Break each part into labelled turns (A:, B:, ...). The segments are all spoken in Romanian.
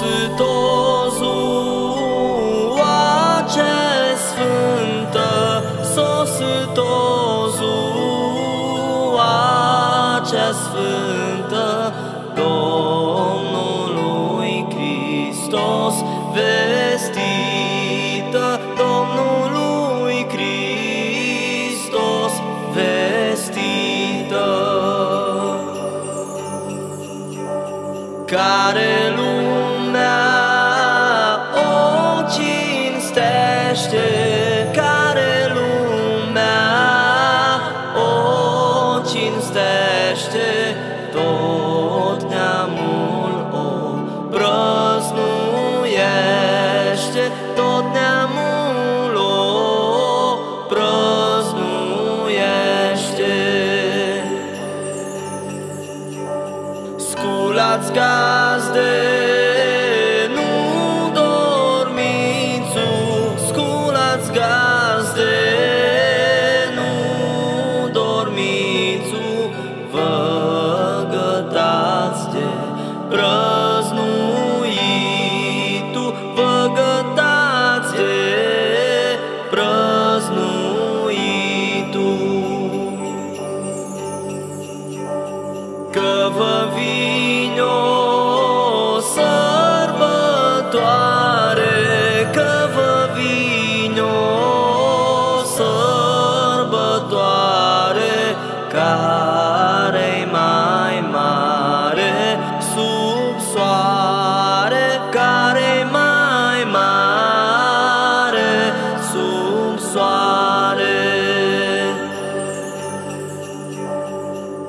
A: Sositozu ce sfântă, Sositozu ce sfântă, Domnului Hristos vestită, Domnului Hristos vestită, care lumea cinstește, care lumea o cinstește, tot neamul o prăznuiește, tot neamul o prăznuiește. Sculați gazde, sculați gazde, nu dormiți, vă gătați de prăznuitul, vă gătați de prăznuitul. Că vă vine o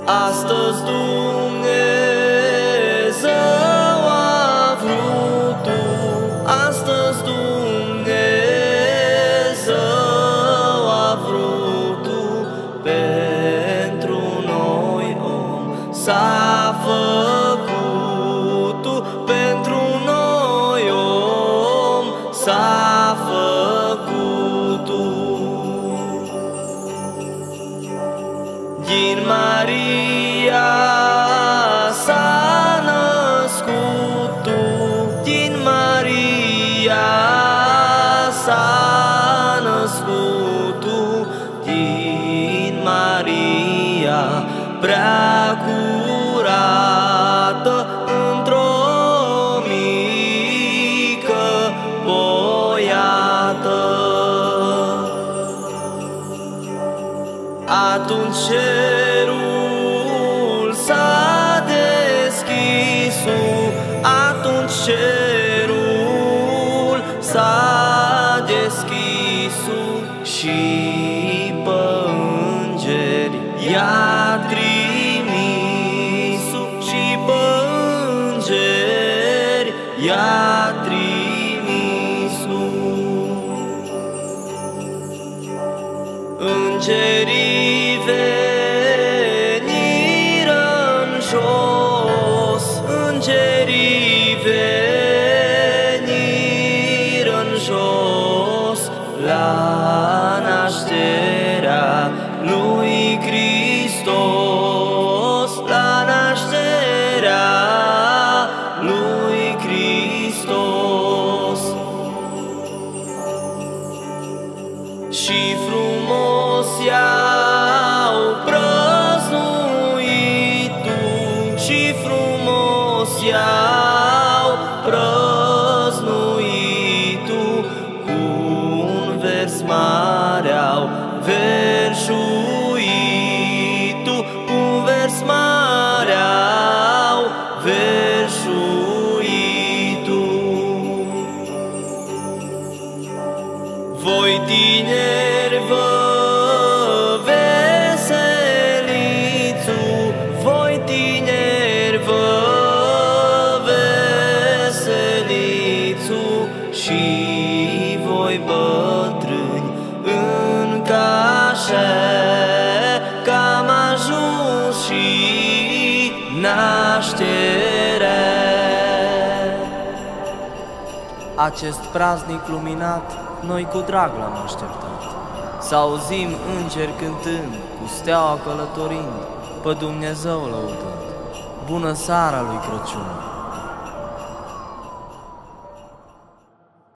A: Astăzi Dumnezeu Din Maria s-a născut tu, din Maria s-a născut tu, din Maria prea Atunci cerul s-a deschis, atunci cerul s-a deschis și pe îngeri i-a trimis și pe îngeri i-a trimis. La voi bătrâni în cașe, că am ajuns și naștere.
B: Acest praznic luminat, noi cu drag l-am așteptat. Să auzim îngeri cântând, cu steaua călătorind, pe Dumnezeu lăudând. Bună seara lui Crăciun!